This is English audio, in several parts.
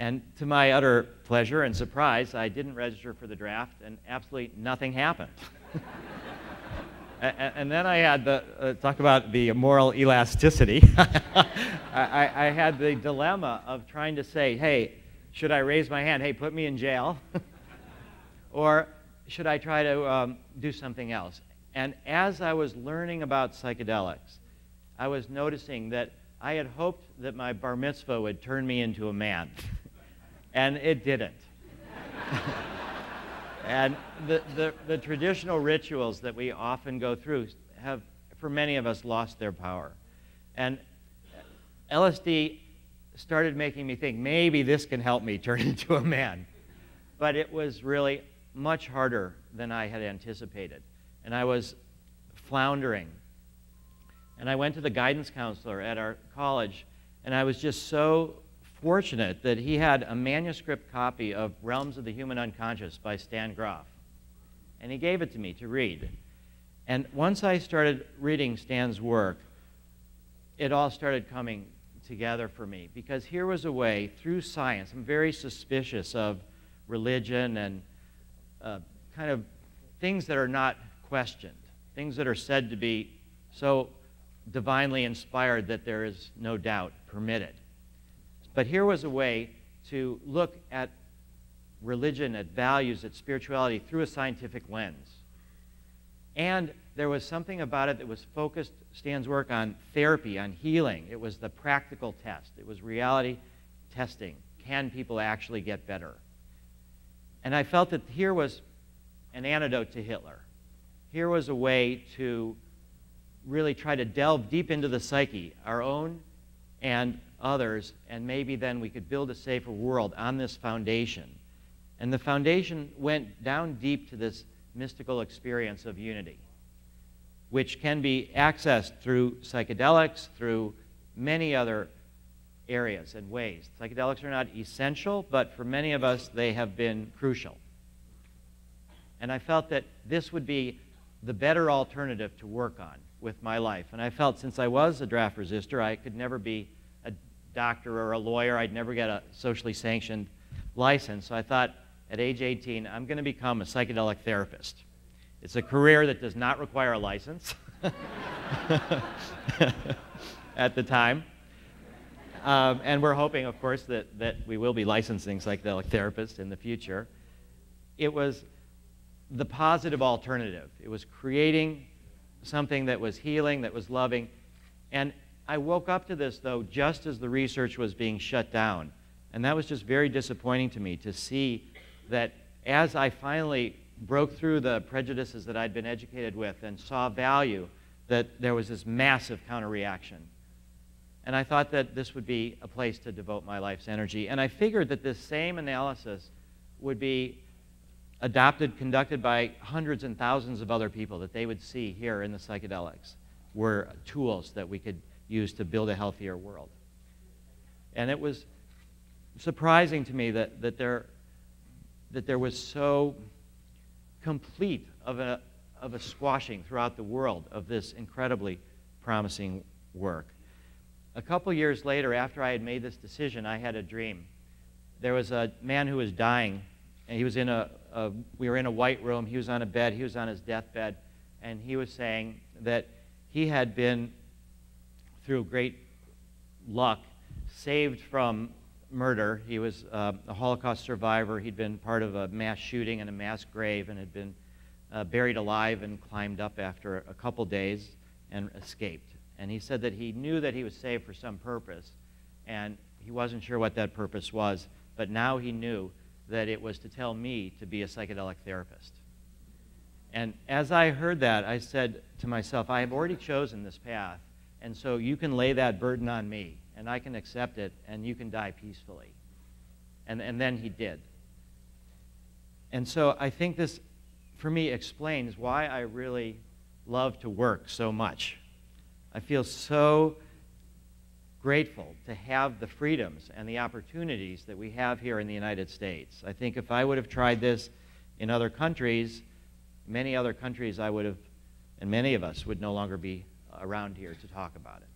And to my utter pleasure and surprise, I didn't register for the draft, and absolutely nothing happened. and, and, then I had the, uh, talk about the moral elasticity. I, I, had the dilemma of trying to say, hey, should I raise my hand? Hey, put me in jail. or should I try to um, do something else? And as I was learning about psychedelics, I was noticing that I had hoped that my bar mitzvah would turn me into a man, and it didn't. and the, the, the, traditional rituals that we often go through have, for many of us, lost their power. And LSD started making me think maybe this can help me turn into a man. But it was really much harder than I had anticipated. And I was floundering. And I went to the guidance counselor at our college, and I was just so fortunate that he had a manuscript copy of Realms of the Human Unconscious by Stan Grof. And he gave it to me to read. And once I started reading Stan's work, it all started coming together for me because here was a way through science. I'm very suspicious of religion and uh, kind of things that are not questioned, things that are said to be so divinely inspired that there is no doubt permitted. But here was a way to look at religion, at values, at spirituality through a scientific lens. And there was something about it that was focused, Stan's work, on therapy, on healing. It was the practical test, it was reality testing. Can people actually get better? And I felt that here was an antidote to Hitler. Here was a way to really try to delve deep into the psyche, our own and others, and maybe then we could build a safer world on this foundation. And the foundation went down deep to this mystical experience of unity, which can be accessed through psychedelics, through many other areas and ways. Psychedelics are not essential, but for many of us, they have been crucial. And I felt that this would be the better alternative to work on with my life. And I felt since I was a draft resistor, I could never be a doctor or a lawyer. I'd never get a socially sanctioned license. So I thought at age 18, I'm going to become a psychedelic therapist. It's a career that does not require a license at the time. Um, and we're hoping, of course, that, that we will be licensing psychedelic therapists in the future. It was the positive alternative. It was creating something that was healing, that was loving. And I woke up to this, though, just as the research was being shut down. And that was just very disappointing to me to see that as I finally broke through the prejudices that I'd been educated with and saw value, that there was this massive counterreaction and I thought that this would be a place to devote my life's energy. And I figured that this same analysis would be adopted, conducted by hundreds and thousands of other people that they would see here in the psychedelics were tools that we could use to build a healthier world. And it was surprising to me that, that, there, that there was so complete of a, of a squashing throughout the world of this incredibly promising work a couple years later, after I had made this decision, I had a dream. There was a man who was dying, and he was in a, a, we were in a white room. He was on a bed. He was on his deathbed, and he was saying that he had been, through great luck, saved from murder. He was uh, a Holocaust survivor. He'd been part of a mass shooting and a mass grave and had been uh, buried alive and climbed up after a couple days and escaped. And he said that he knew that he was saved for some purpose, and he wasn't sure what that purpose was, but now he knew that it was to tell me to be a psychedelic therapist. And as I heard that, I said to myself, I have already chosen this path, and so you can lay that burden on me, and I can accept it, and you can die peacefully. And, and then he did. And so I think this, for me, explains why I really love to work so much. I feel so grateful to have the freedoms and the opportunities that we have here in the United States. I think if I would have tried this in other countries, many other countries I would have, and many of us would no longer be around here to talk about it.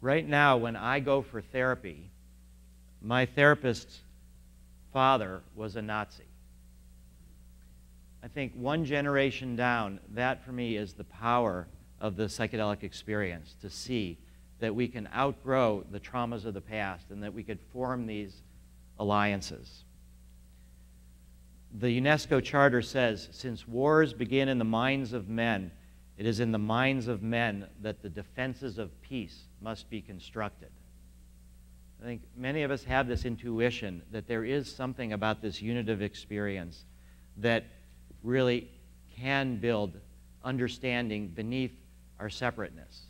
Right now, when I go for therapy, my therapist's father was a Nazi. I think one generation down, that for me is the power of the psychedelic experience to see that we can outgrow the traumas of the past and that we could form these alliances. The UNESCO Charter says since wars begin in the minds of men, it is in the minds of men that the defenses of peace must be constructed. I think many of us have this intuition that there is something about this unitive experience that really can build understanding beneath our separateness.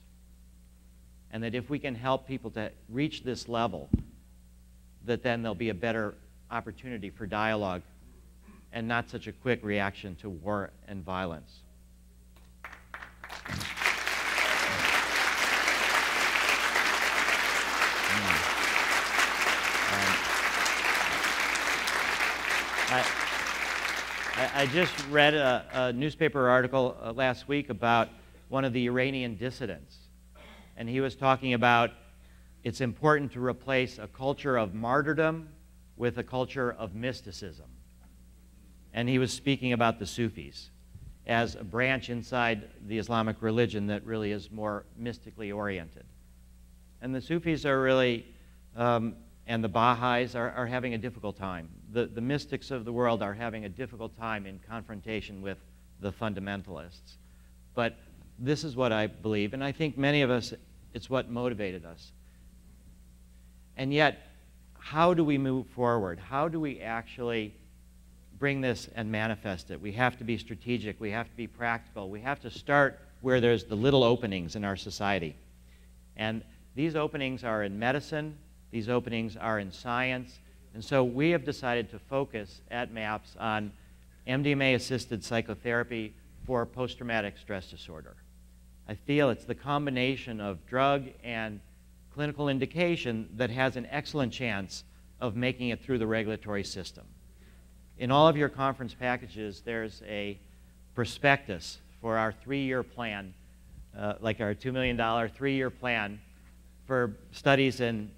And that if we can help people to reach this level, that then there'll be a better opportunity for dialogue and not such a quick reaction to war and violence. I, I, just read a, a newspaper article uh, last week about one of the Iranian dissidents. And he was talking about it's important to replace a culture of martyrdom with a culture of mysticism. And he was speaking about the Sufis as a branch inside the Islamic religion that really is more mystically oriented. And the Sufis are really, um, and the Baha'is are, are having a difficult time. The, the mystics of the world are having a difficult time in confrontation with the fundamentalists. But this is what I believe, and I think many of us, it's what motivated us. And yet, how do we move forward? How do we actually bring this and manifest it. We have to be strategic. We have to be practical. We have to start where there's the little openings in our society. And these openings are in medicine, these openings are in science. And so we have decided to focus at MAPS on MDMA assisted psychotherapy for post traumatic stress disorder. I feel it's the combination of drug and clinical indication that has an excellent chance of making it through the regulatory system in all of your conference packages, there's a prospectus for our three-year plan, uh, like our $2 million three-year plan for studies in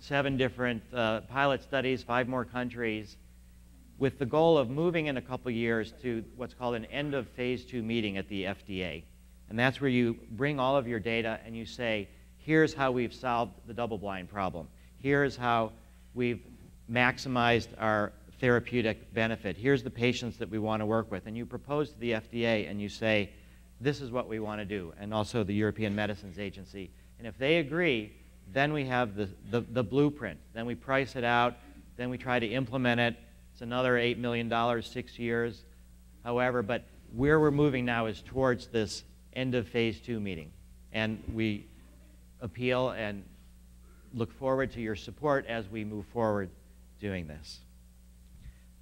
seven different uh, pilot studies, five more countries, with the goal of moving in a couple years to what's called an end of phase two meeting at the FDA. And that's where you bring all of your data and you say, here's how we've solved the double blind problem. Here's how we've maximized our therapeutic benefit. Here's the patients that we want to work with. And you propose to the FDA and you say, this is what we want to do, and also the European Medicines Agency. And if they agree, then we have the, the, the blueprint. Then we price it out. Then we try to implement it. It's another $8 million, six years. However, but where we're moving now is towards this end of phase two meeting. And we appeal and look forward to your support as we move forward doing this.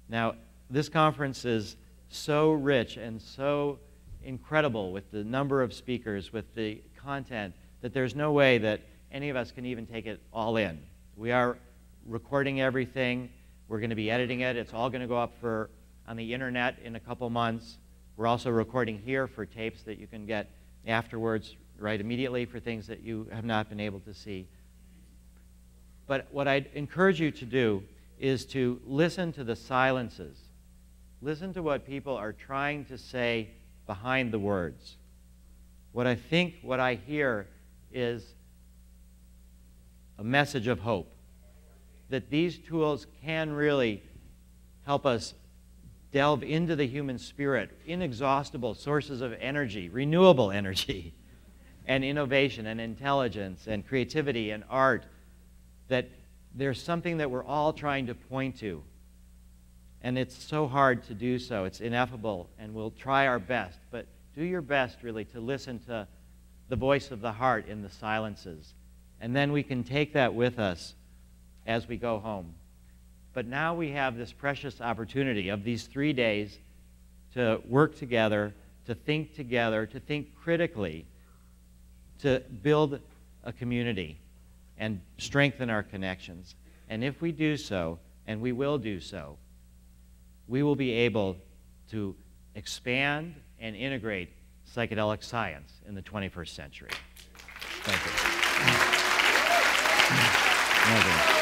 Now, this conference is so rich and so incredible with the number of speakers, with the content, that there's no way that any of us can even take it all in. We are recording everything. We're going to be editing it. It's all going to go up for on the internet in a couple months. We're also recording here for tapes that you can get afterwards, right immediately for things that you have not been able to see. But what I'd encourage you to do is to listen to the silences. Listen to what people are trying to say behind the words. What I think, what I hear is a message of hope that these tools can really help us delve into the human spirit, inexhaustible sources of energy, renewable energy, and innovation and intelligence and creativity and art that there's something that we're all trying to point to. And it's so hard to do so. It's ineffable, and we'll try our best. But do your best, really, to listen to the voice of the heart in the silences. And then we can take that with us as we go home. But now we have this precious opportunity of these three days to work together, to think together, to think critically, to build a community and strengthen our connections. And if we do so, and we will do so, we will be able to expand and integrate psychedelic science in the 21st century. Thank you.